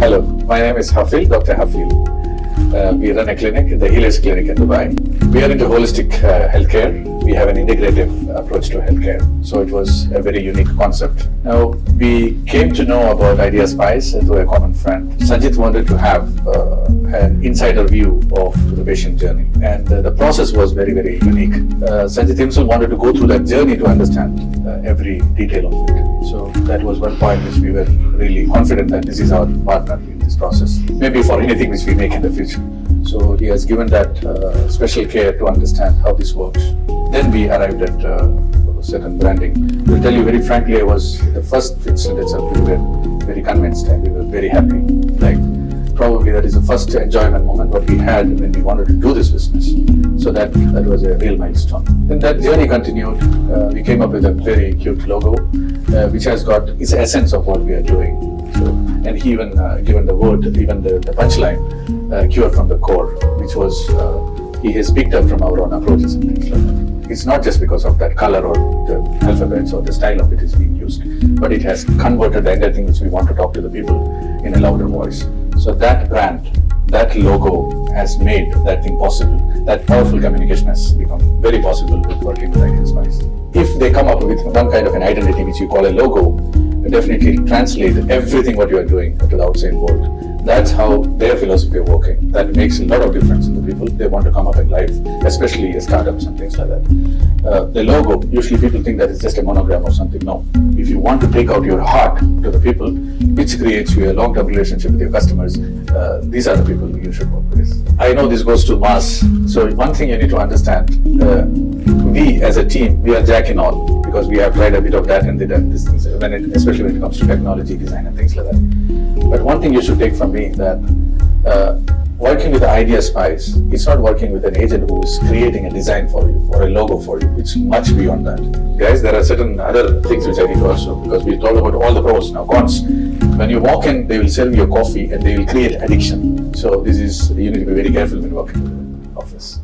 Hello, my name is Hafeel, Dr. Hafeel. Uh, we run a clinic, the Healers' Clinic in Dubai. We are into holistic uh, healthcare. We have an integrative approach to healthcare. So it was a very unique concept. Now, we came to know about Idea Spice through a common friend. Sanjit wanted to have uh, an insider view of the patient journey. And uh, the process was very, very unique. Uh, Sanjit wanted to go through that journey to understand uh, every detail of it. So that was one point which we were really confident that this is our partner in this process. Maybe for anything which we make in the future. So he has given that uh, special care to understand how this works. Then we arrived at uh, certain branding. To tell you very frankly, I was the first instant itself. We were very convinced and we were very happy. Like probably that is the first enjoyment moment what we had when we wanted to do this business. So that that was a real milestone. Then that journey continued. Uh, we came up with a very cute logo, uh, which has got its essence of what we are doing. So, and he even uh, given the word, even the, the punchline, uh, cure from the core, which was uh, he has picked up from our own approaches and things like that. It's not just because of that color or the alphabets or the style of it is being used, but it has converted anything which we want to talk to the people in a louder voice. So that brand, that logo has made that thing possible. That powerful communication has become very possible with working with Idea Spice. If they come up with one kind of an identity which you call a logo, definitely translate everything what you are doing to the outside world. That's how their philosophy of working. That makes a lot of difference in the people. They want to come up in life, especially startups and things like that. Uh, the logo, usually people think that it's just a monogram or something. No. If you want to take out your heart to the people, which creates you a long-term relationship with your customers, uh, these are the people you should work with. I know this goes to mass. So one thing you need to understand, uh, we as a team, we are jack in all because we have tried a bit of that and did these things, when it, especially when it comes to technology, design and things like that. But one thing you should take from me that uh, working with the Idea Spice, it's not working with an agent who is creating a design for you or a logo for you. It's much beyond that. Guys, there are certain other things which I need also because we talked about all the pros now cons. When you walk in, they will sell you a coffee and they will create addiction. So this is you need to be very careful when working with the office.